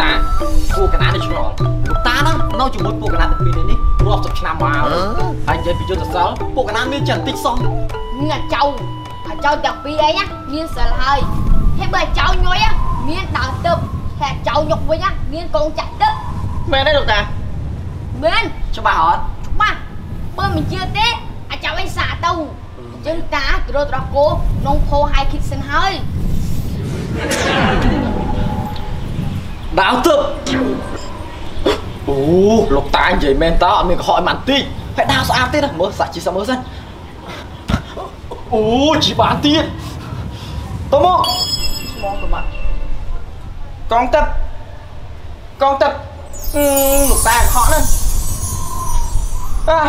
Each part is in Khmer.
តាពួកកណានេះឆ្ងល់លោកតាហ្នឹងនៅជាមួយពួកកណាទាំងពីរនេះនេះរាប់សិបឆ្នាំមកហើយនិយាយពីយុទ្ធសាស្ត្រពួកកណាមានចិត្តតិចសោះញ៉ាចៅអាចៅទាំងពីរឯងណាមានសិលហើយហើយបើចៅញយមានដើរទឹកតែចៅញុកវិញណាមានកងចាក់ទឹកមែនទេលោកតាមែនច្បាស់អត់ច្បាស់បើមិនជឿទេអាចៅឯងសាកទៅអញ្ចឹងតាទៅរត់រកគោក្នុងផោហៃគិតសិនហើយ ដើរទឹកអូលោកតានិយាយមែនតើអត់មានកុហកឲ្យមិនតិចហើយដើរស្អាតទៀតណាមើលសាច់ជីសាមើលសិនអូជីបានទៀតទៅមកស្មងទៅមកកងទឹកកងទឹកអឺលោកតាកុហកហ្នឹងអា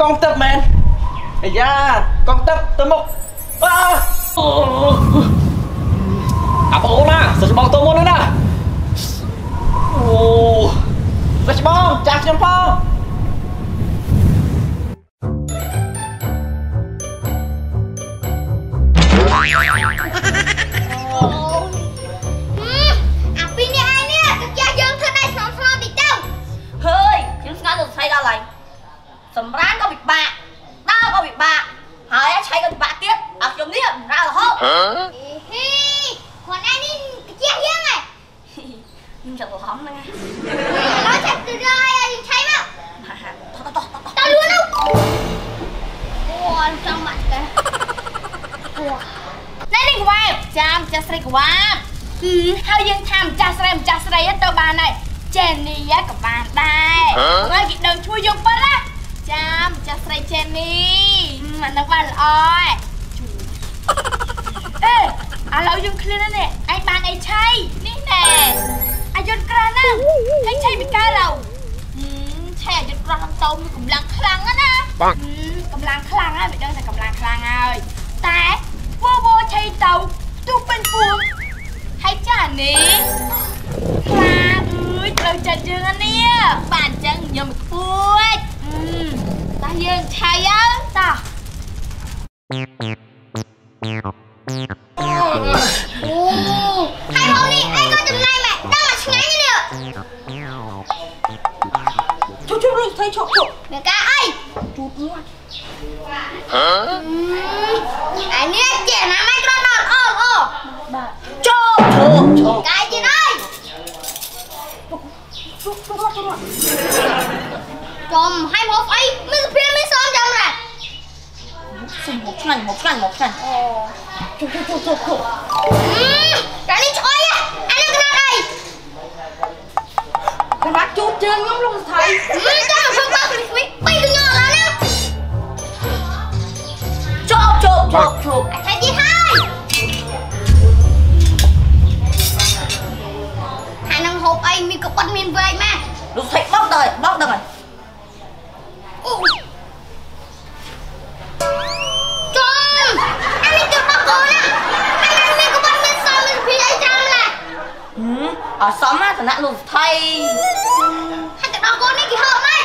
កងទឹកមែនអាយ៉ាកងទឹកទៅមុខអើអូអាបងអូនណាសិស្សបងទៅមុនហ្នឹងណា អូលេចបងចាស់ខ្ញុំផង ចាំចាស់ស្រីក្វាបគឺហើយយើងថាម្ចាស់ស្រីម្ចាស់ស្រីទៅបានហើយចេនីក៏បានដែរហើយគេដឹងឈ្មោះយើងប៉ុណ្ណាចាំម្ចាស់ស្រីចេនីមិនដឹងបានល្អឯងអេឥឡូវយើងឃ្លានណាស់នេះឯងបានអីឆៃនេះណែអាយុក្រាស់ណាស់ហើយឆៃពីកាឡូឆៃអាយុក្រាស់ក្នុងតោមានកម្លាំងខ្លាំងណាស់ណាកម្លាំងខ្លាំងហើយមិនដឹងតែកម្លាំងខ្លាំងហើយតែវវឆៃទៅ ទូពេញពួងហើយចានេះខ្លាអើយត្រូវចិត្តយើងណានេះបានអញ្ចឹងខ្ញុំមិនខ្ពួចតោះយើងឆៃអើតោះ ồ hai hôm đi anh coi tầm này mẹ đang là ngay như được ជុះជុះនេះថៃឈប់ឈប់ mẹ ca ơi chút luôn anh đi trẻ nó mấy con đòn ồ ồ ជប់ឈប់ឈប់ cái gì đây chồm hai hộp ấy mới phía mới xong chồng này សិនមកឆ្ងាញ់មកឆ្ងាញ់មកឆ្ងាញ់ជប់ជប់ជប់ជប់ជប់ Trả đi chơi á Anh đang cái này កណ្ដាស់ជូតជើងខ្ញុំលោកថៃ Ừ, cho mà phương bao thì quý Bây giờ nhỏ là nè ជប់ជប់ năng hộp ấy mình có bắt mình về mà លោកថៃបោកដល់បោកដល់ហើយ Ồ. Chôm Anh đi kêu bác cô nè Anh đang mình có bắt mình sao mình phía ấy chăm nè អត់សមណាឋានៈលោកថៃ Hai cái đó cô này kì hợp ấy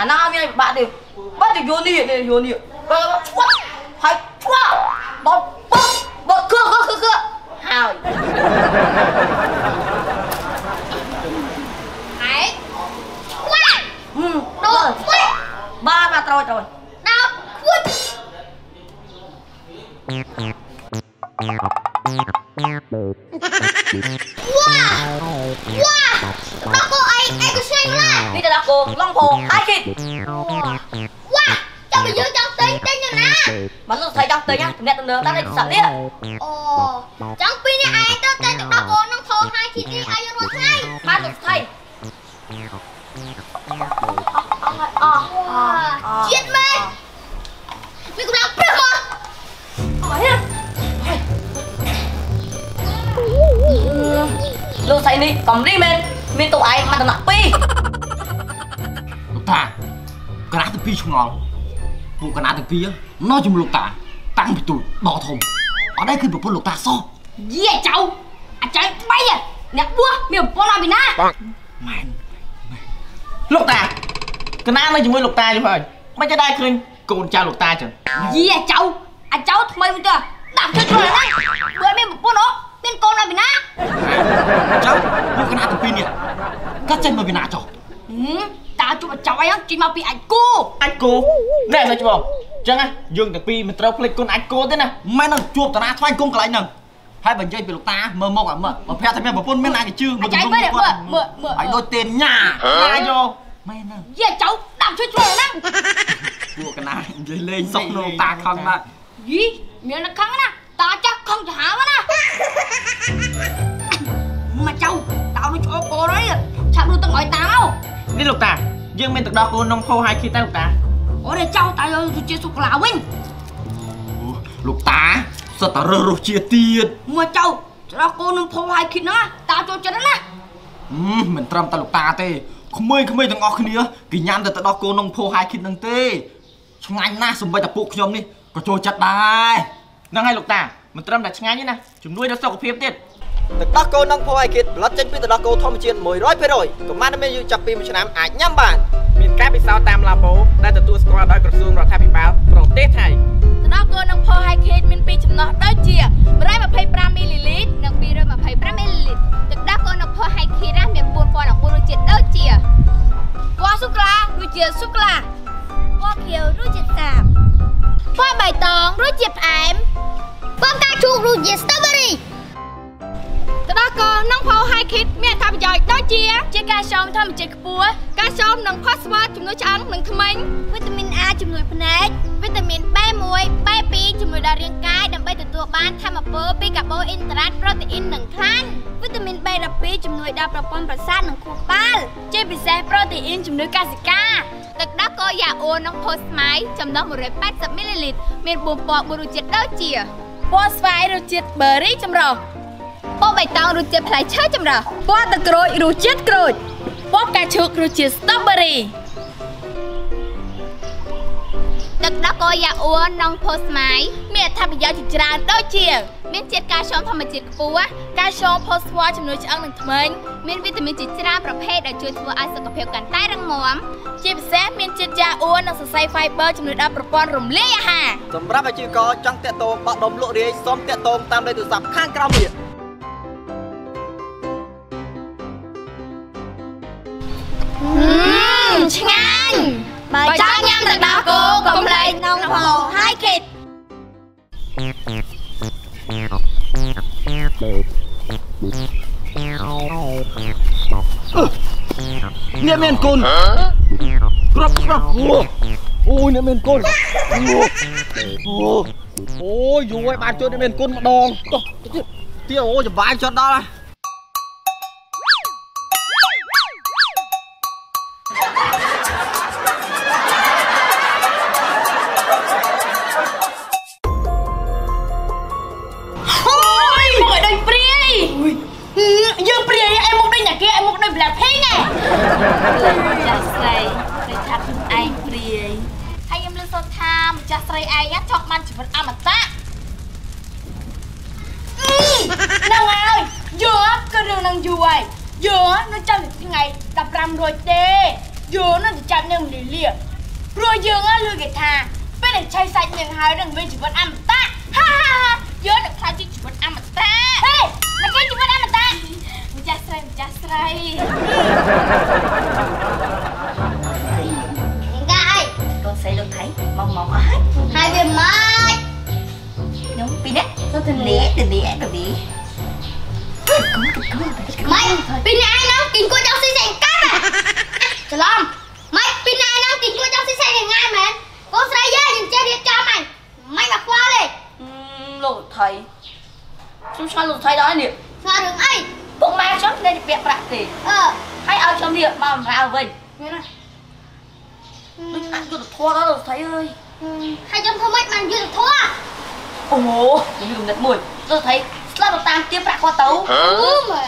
អាណាអត់មានអីពិបាកទេបើទៅយូនេះនេះយូនេះបើឆ្វាត់ហើយឆ្វាត់បោកបោកបោកគឺគឺគឺហើយ បាទបាទត្រូវត្រូវ Nào Quá Wow Wow Bác cô ấy Anh có xem là នេះទៅដល់គោឡងពោហើយគិត Wow Cho bây giờ trong tên tên như nè បើលោកថៃចង់ទៅណាតំណាក់តំណើតាមនេះសត្វនេះ Ồ Trong pin này ai tao tên tụi bác cô nó thô hai khi đi ai rồi ngay បាទលោកថៃ Wow Chết mê Mình cũng làm được mà លោកថៃនេះកំរីមែនមានតួឯងមកតំណាក់ពីរលោកតាកណាស់ទាំងពីរឆ្ងល់ពួកកណាស់ទាំងពីរនៅជាមួយលោកតា តាំងពីទូចដល់ធំអត់ដែរគឺប្រពន្ធលោកតាសោះ Dì cháu À cháu bay à Nè bua Miệng bó làm gì nè មែនលោកតា កណាស់នៅជាមួយលោកតាយូរហើយមិនចេះដែរឃើញកូនចៅលោកតាចឹង Dì cháu À cháu thay mình chưa Đạp cho trời này Bữa miệng bó nó Miệng con làm gì nè អញ្ចឹងពួកកណាស់ពីរនេះក៏ចេញមកពីណាចុះហឹមតាជួបចៅអីហ្នឹងចេញមកពីអាចគូអាចគោណែមិនច្បងអញ្ចឹងណាយើងទាំងពីរមិនត្រូវភ្លេចគុណអាចគោទេណាមិននឹងជួបតាណាថ្វាយគុំកន្លែងហ្នឹងហើយបើនិយាយពីលោកតាមើលមកអាមើលមកប្រាប់ថាមានប្រពន្ធមានអាចជឿមើលឲ្យដូចទេញ៉ាណាយក មែនហ្នឹងយេចៅដាក់ជួយជួយហ្នឹងពួកកណានិយាយលេងសុកលោកតាខំណាស់យីមាននៅខឹងណាតាចាស់ខឹងចាហាវណាមកចៅតោនឹងចូលកូនហើយឆាប់រួចទៅឲ្យតាមកនេះលោកតាយើងមានទឹកដោះគោនំផោហើយគីតើលោកតាអូនចៅតាយកទៅជាសុក្លាវិញលោកតាសិតតែរើសរសជាតិទៀតមកចៅច្រោះកូននឹងភុំឲ្យគិតណាតាចូលចិត្តណាហឹមមិនត្រឹមតែលោកតាទេ ក្មេងៗទាំងអស់គ្នាគេញ៉ាំតែទឹកដោះគោនំផោហើយគីតហ្នឹងទេឆ្ងាញ់ណាស់សម្បីតែពួកខ្ញុំនេះក៏ចូលចិត្តដែរហ្នឹងហើយលោកតាមិនត្រឹមតែឆ្ងាញ់ទេណាជំនួយដល់សុខភាពទៀតទឹកដោះគោនឹងផោអៃគិតផលិតចេញពីទឹកដោះគោធម្មជាតិ100%កុមារដែលមានអាយុចាប់ពី1ឆ្នាំអាចញ៉ាំបានមានការពិសោធន៍តាមឡាបូដែលទទួលស្គាល់ដោយក្រសួងរដ្ឋាភិបាលប្រទេសថៃទឹកដោះគោនិងផូហៃខេតមានពីរចំណុះដូចជា125មីលីលី ជំនួយភ្នែកវីតាមីន B1 B2 ជំនួយដល់រាងកាយដើម្បីទទួលបានធម៌ពលពីកាបូអ៊ីនដ្រាតប្រូតេអ៊ីននិងខ្លាញ់វីតាមីន B12 ជំនួយដល់ប្រព័ន្ធប្រសាទនិងខួរក្បាលជាពិសេសប្រូតេអ៊ីនជំនួយកសិកាទឹកដោះគោយ៉ាអូនិងផូស្មៃចំណុះ180មីលីលីត្រមាន4ពណ៌4រសជាតិដូចជាពណ៌ស្វាយរសជាតិ Berry ចម្រុះពណ៌បៃតងរសជាតិផ្លែឈើចម្រុះពណ៌ទឹកក្រូចរសជាតិក្រូចពណ៌ផ្កាឈូករសជាតិ Strawberry ទឹ កដោះគោយ៉ាអ៊ួននិងផូស្មៃមានអត្ថប្រយោជន៍ជាច្រើនដូចជា មានជាតិកាល់ស្យូមធម្មជាតិខ្ពស់កាល់ស្យូមផូស្វ័រជំនួយឆ្អឹងនិងធ្មេញមានវីតាមីនជាច្រើនប្រភេទដែលជួយធ្វើឲ្យសុខភាពកាន់តែរឹងមាំជាពិសេសមានជាតិយ៉ាអ៊ួននិងសរសៃ fiber ជំនួយដល់ប្រព័ន្ធរំលាយអាហារសម្រាប់អាជីវករចង់តាក់ទងបោះដុំលក់រាយសូមតាក់ទងតាមលេខទូរស័ព្ទខាងក្រោមនេះហឹមឆ្ងាញ់បើចង់ញ៉ាំទឹកដោះគោកុំភ្លេច នំហោហើយគិតអ្នកមានគុណក្របក្របអូអូយអ្នកមានគុណអូ ដូច Blackpink ហ៎ចាស់ស្រីដូចថាខ្លួនឯងព្រាយហើយខ្ញុំលើកសូត្រថាម្ចាស់ស្រីឯងចង់បានជីវិតអមតៈហ្នឹងហើយយើងគឺរឿងនឹងយូរហើយយើងនៅចាំតែថ្ងៃ15រួចទេយើងនៅចាំនឹងលីលាព្រោះយើងលឺគេថាពេលដែលឆៃសាច់នឹងហើយនឹងមានជីវិតអមតៈហាហាហាយើងនឹងខ្លាចជាជីវិតអមតៈហេមកគេជីវិតអមតៈ ម្ចាស់ស្រីម្ចាស់ស្រីកាអីកូនស្រីលោកថៃមកមកអស់ហើយហើយវាម៉េចខ្ញុំពីនេះទៅទៅនេះទៅនេះទៅនេះម៉េចពីនេះឯងហ្នឹងគិញគួចចង់ស៊ីសេងកាប់ច្រឡំម៉េចពីនេះឯងហ្នឹងគិញគួចចង់ស៊ីសេងងាយមែនកូនស្រីយើងយើងចេះរៀបចំអញម៉េចមកខ្វល់ទេលោកថៃខ្ញុំឆ្លងលោកថៃដល់នេះស្គាល់រឿងអី ពុកម៉ែខ្ញុំនៅពាក្យប្រាក់ទេអឺហើយឲ្យខ្ញុំនេះមកបម្រើវិញមានណាដូចអាចយុទ្ធធម៌ដល់លោកថៃអើយហើយខ្ញុំធ្វើម៉េចបានយល់ធัวអូខ្ញុំមានគំនិតមួយលោកថៃស្លាប់ទៅតាមទៀមប្រាក់គាត់ទៅអូមែ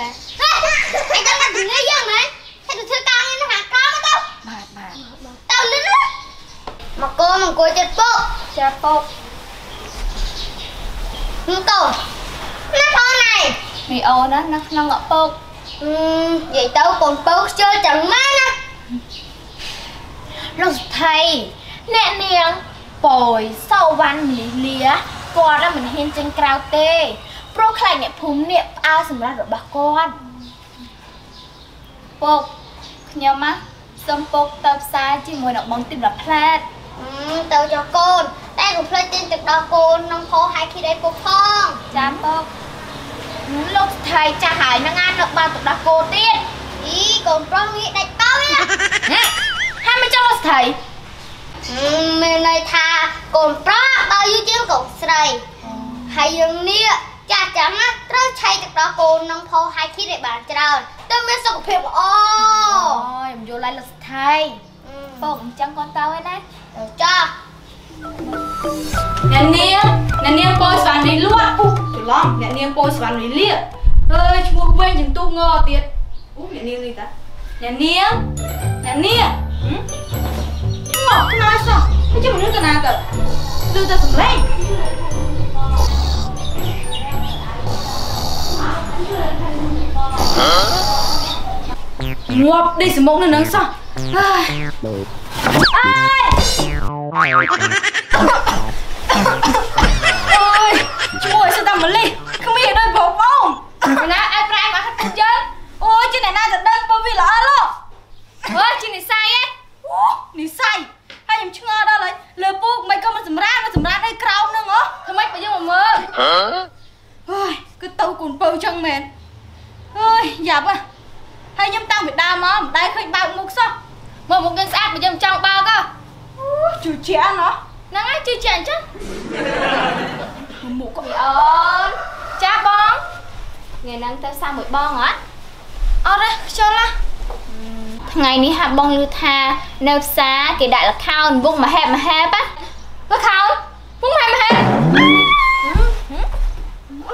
អញដល់មកពីនេះយ៉ាងមែនតែទៅធ្វើការងារនៅហាក្រមកទៅបាទបាទទៅលឿនមកកូនមកអង្គុយចិត្តពុកចិត្តពុកមកកូនណាផងណៃ មីអូនណានៅក្នុងឪពុកអឺនិយាយទៅកូនពៅខ្ជិលចឹងម៉ែណាលោកថៃអ្នកនាងប៉យសៅវ៉ាន់មលីលាគាត់មិនហ៊ានចេញក្រៅទេព្រោះខ្លាចអ្នកភូមិនេះផ្អើលសម្រាប់របស់គាត់ហពុកខ្ញុំណាសុំពុកទៅផ្សារជាមួយនឹងបងទីបផ្លែតអឺទៅចុះកូនតែកុំភ្លេចទិញទឹកដោះកូនក្នុងផោហើយគីដេពុកផងចាពុក លោកស្ថៃចាស់ហើយនឹងអាននៅបានទឹកដោះគោទៀតអីកូនប្រុសងាកដាច់បោណាហើយមិនចង់លោកស្ថៃអឺមានន័យថាកូនប្រុសបើយូរជាងកូនស្រីហើយយើងនេះចាស់ចាំណាត្រូវឆៃទឹកដោះកូនក្នុងផោហើយគីដេបានច្រើនទៅមានសុខភាពល្អអូយខ្ញុំយល់ហើយលោកស្ថៃពុកអញ្ចឹងកូនទៅឯណាទៅចាស់អ្នកនាងអ្នកនាងពោយស្វាន់រីលក់អូច្រ ឡំអ្នកនាងពោយស្វាន់រីលៀអើយឈ្មោះវិញជំទូកងទៀតអូអ្នកនាងនេះតាអ្នកនាងអ្នកនាងហឹមមកខ្នើយសោះហើយចាំមនុស្សកណាទៅឮតែសំឡេងងាប់ដេកសមុកនៅនឹងសោះហើយអើយអូយឈ្មោះសិតតែម្លិះគ្មានដូចបងបងណាឲ្យប្រែមកហត់យើងអូយជាអ្នកណាទៅដឹងបើវាល្អលោកអើយជានិស័យឯងអូនិស័យហើយខ្ញុំឆ្ងល់ដល់ហើយលើពូកមិនក៏មិនសម្រានមិនសម្រានឲ្យក្រោមហ្នឹងហ៎ធ្វើម៉េចបើយើងមកមើលអើយគឺទៅកូនពៅចឹងមែនអើយយ៉ាប់ហ៎ហើយខ្ញុំតាំងពីដើមមកមិនដែលឃើញបើកមុខសោះមកមុខយើងស្អាតបើយើងចង់បើកហ៎ជឿជាក់ណោះហ្នឹងហើយជឿជាក់អញ្ចឹង នឹងទៅសាមួយបងអត់អរចុះឡាថ្ងៃនេះហាក់បងឮថានៅផ្សារគេដាក់លខោនវងមហេបមហេបណាលខោនវងមហេបមហេប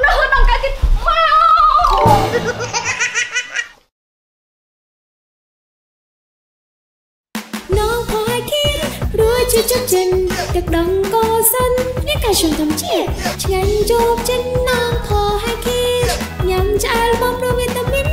នៅដល់កាគេមកជាជប់ចិនទឹកដងកោសិននេះកាយខ្ញុំធំជាឆ្ងាញ់ជប់ចិននងខោហើយគេ nhằm trái album rồi vì tâm biến